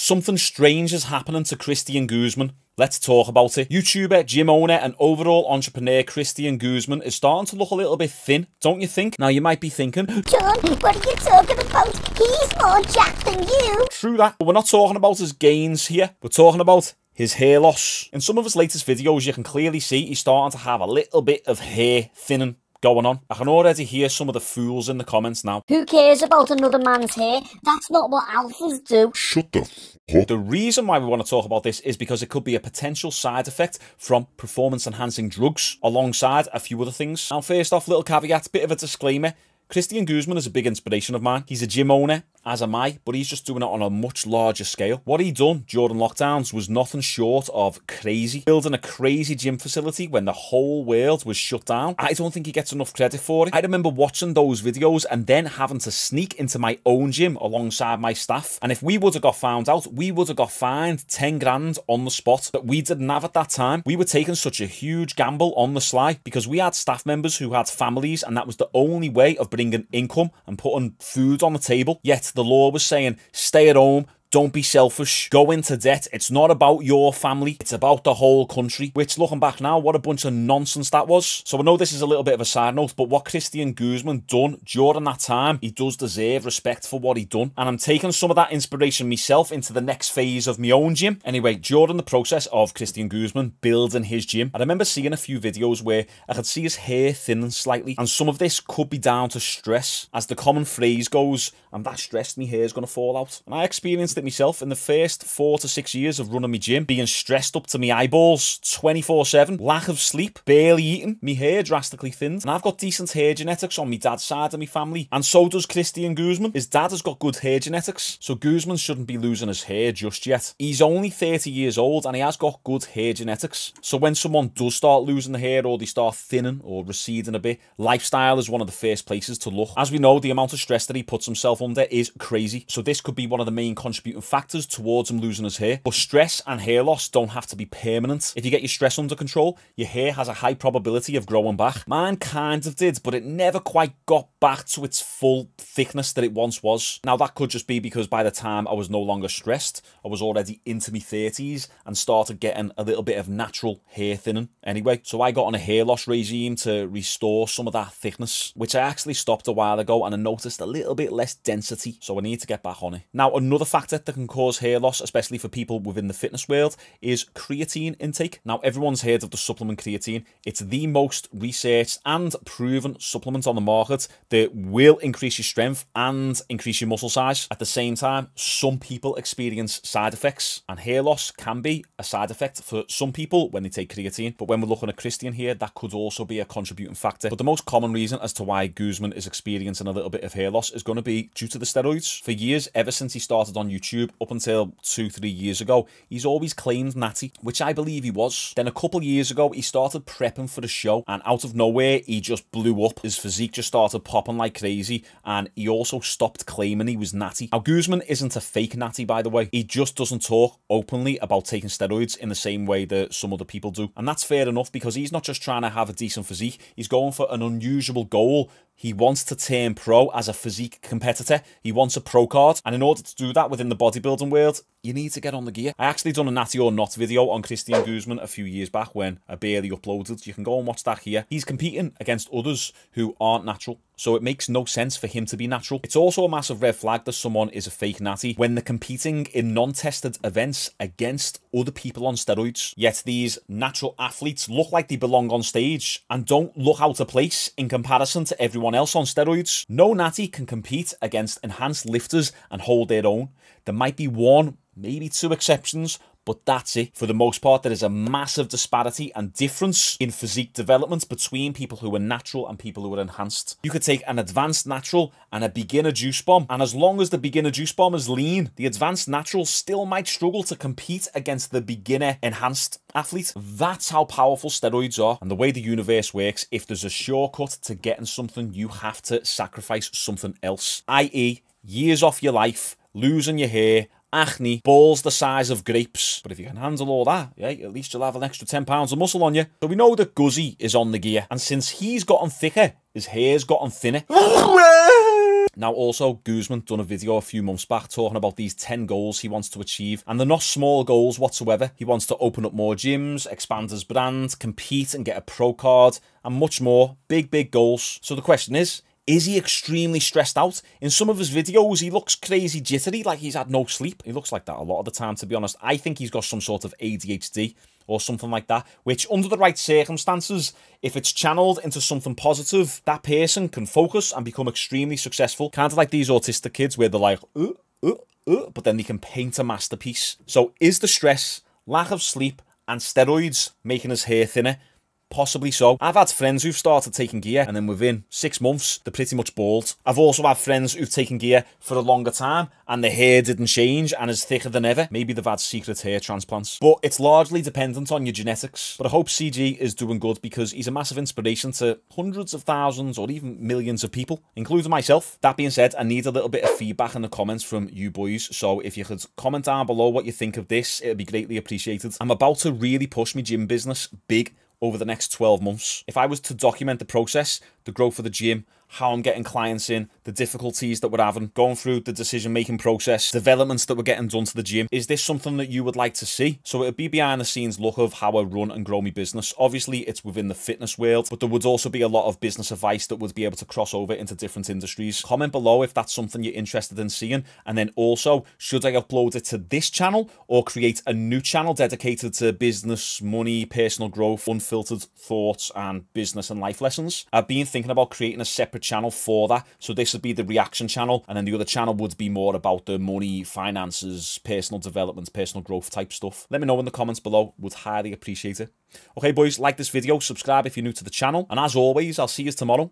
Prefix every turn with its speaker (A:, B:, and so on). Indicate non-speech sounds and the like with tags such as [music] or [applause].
A: Something strange is happening to Christian Guzman. Let's talk about it. YouTuber, gym owner, and overall entrepreneur Christian Guzman is starting to look a little bit thin, don't you think? Now, you might be thinking,
B: Shaun, what are you talking about? He's more jacked than you.
A: True that, but we're not talking about his gains here. We're talking about his hair loss. In some of his latest videos, you can clearly see he's starting to have a little bit of hair thinning going on. I can already hear some of the fools in the comments now.
B: Who cares about another man's hair? That's not what alphas do.
C: Shut the f up.
A: The reason why we want to talk about this is because it could be a potential side effect from performance enhancing drugs alongside a few other things. Now, first off, little caveat, bit of a disclaimer. Christian Guzman is a big inspiration of mine. He's a gym owner, as am I, but he's just doing it on a much larger scale. What he done during lockdowns was nothing short of crazy. Building a crazy gym facility when the whole world was shut down. I don't think he gets enough credit for it. I remember watching those videos and then having to sneak into my own gym alongside my staff. And if we would have got found out, we would have got fined 10 grand on the spot that we didn't have at that time. We were taking such a huge gamble on the sly because we had staff members who had families and that was the only way of bringing income and putting food on the table. Yet the law was saying, stay at home, don't be selfish. Go into debt. It's not about your family. It's about the whole country. Which, looking back now, what a bunch of nonsense that was. So I know this is a little bit of a side note, but what Christian Guzman done during that time, he does deserve respect for what he done. And I'm taking some of that inspiration myself into the next phase of my own gym. Anyway, during the process of Christian Guzman building his gym, I remember seeing a few videos where I could see his hair thinning slightly. And some of this could be down to stress. As the common phrase goes, I'm that stressed, my hair's going to fall out. And I experienced myself in the first four to six years of running my gym, being stressed up to my eyeballs 24 7, lack of sleep, barely eating, my hair drastically thinned. And I've got decent hair genetics on my dad's side of my family, and so does Christian Guzman. His dad has got good hair genetics, so Guzman shouldn't be losing his hair just yet. He's only 30 years old and he has got good hair genetics. So when someone does start losing the hair or they start thinning or receding a bit, lifestyle is one of the first places to look. As we know, the amount of stress that he puts himself under is crazy. So this could be one of the main contributing factors towards him losing his hair. But stress and hair loss don't have to be permanent. If you get your stress under control, your hair has a high probability of growing back. Mine kind of did, but it never quite got back to its full thickness that it once was. Now that could just be because by the time I was no longer stressed, I was already into my 30s and started getting a little bit of natural hair thinning anyway. So I got on a hair loss regime to restore some of that thickness, which I actually stopped a while ago and I noticed a little bit less density. So I need to get back on it. Now another factor that can cause hair loss, especially for people within the fitness world, is creatine intake. Now everyone's heard of the supplement creatine. It's the most researched and proven supplement on the market that will increase your strength and increase your muscle size. At the same time, some people experience side effects, and hair loss can be a side effect for some people when they take creatine. But when we're looking at Christian here, that could also be a contributing factor. But the most common reason as to why Guzman is experiencing a little bit of hair loss is going to be due to the steroids. For years, ever since he started on YouTube up until two, three years ago, he's always claimed natty, which I believe he was. Then a couple years ago, he started prepping for the show, and out of nowhere, he just blew up. His physique just started popping like crazy, and he also stopped claiming he was natty. Now, Guzman isn't a fake natty, by the way. He just doesn't talk openly about taking steroids in the same way that some other people do. And that's fair enough because he's not just trying to have a decent physique, he's going for an unusual goal he wants to turn pro as a physique competitor. He wants a pro card. And in order to do that within the bodybuilding world, you need to get on the gear. I actually done a natty or not video on Christian Guzman a few years back when I barely uploaded. You can go and watch that here. He's competing against others who aren't natural. So it makes no sense for him to be natural. It's also a massive red flag that someone is a fake natty when they're competing in non-tested events against other people on steroids. Yet these natural athletes look like they belong on stage and don't look out of place in comparison to everyone else on steroids. No natty can compete against enhanced lifters and hold their own. There might be one maybe two exceptions, but that's it. For the most part, there is a massive disparity and difference in physique development between people who are natural and people who are enhanced. You could take an advanced natural and a beginner juice bomb, and as long as the beginner juice bomb is lean, the advanced natural still might struggle to compete against the beginner enhanced athlete. That's how powerful steroids are, and the way the universe works, if there's a shortcut to getting something, you have to sacrifice something else, i.e., years off your life, losing your hair, acne, balls the size of grapes. But if you can handle all that, yeah, at least you'll have an extra 10 pounds of muscle on you. So we know that Guzzy is on the gear, and since he's gotten thicker, his hair's gotten thinner. [laughs] Now, also, Guzman done a video a few months back talking about these 10 goals he wants to achieve, and they're not small goals whatsoever. He wants to open up more gyms, expand his brand, compete and get a pro card, and much more. Big, big goals. So the question is, is he extremely stressed out? In some of his videos, he looks crazy jittery, like he's had no sleep. He looks like that a lot of the time, to be honest. I think he's got some sort of ADHD or something like that, which under the right circumstances, if it's channeled into something positive, that person can focus and become extremely successful. Kind of like these autistic kids where they're like, uh, uh, uh, but then they can paint a masterpiece. So is the stress, lack of sleep, and steroids making his hair thinner Possibly so. I've had friends who've started taking gear and then within six months, they're pretty much bald. I've also had friends who've taken gear for a longer time and the hair didn't change and is thicker than ever. Maybe they've had secret hair transplants. But it's largely dependent on your genetics. But I hope CG is doing good because he's a massive inspiration to hundreds of thousands or even millions of people, including myself. That being said, I need a little bit of feedback in the comments from you boys. So if you could comment down below what you think of this, it'd be greatly appreciated. I'm about to really push my gym business big over the next 12 months. If I was to document the process, the growth of the gym, how I'm getting clients in, the difficulties that we're having, going through the decision making process, developments that we're getting done to the gym. Is this something that you would like to see? So it'd be behind the scenes look of how I run and grow my business. Obviously, it's within the fitness world, but there would also be a lot of business advice that would be able to cross over into different industries. Comment below if that's something you're interested in seeing. And then also, should I upload it to this channel or create a new channel dedicated to business, money, personal growth, unfiltered thoughts, and business and life lessons? I've been thinking about creating a separate separate channel for that. So this would be the reaction channel, and then the other channel would be more about the money, finances, personal development, personal growth type stuff. Let me know in the comments below. Would highly appreciate it. Okay, boys, like this video, subscribe if you're new to the channel, and as always, I'll see you tomorrow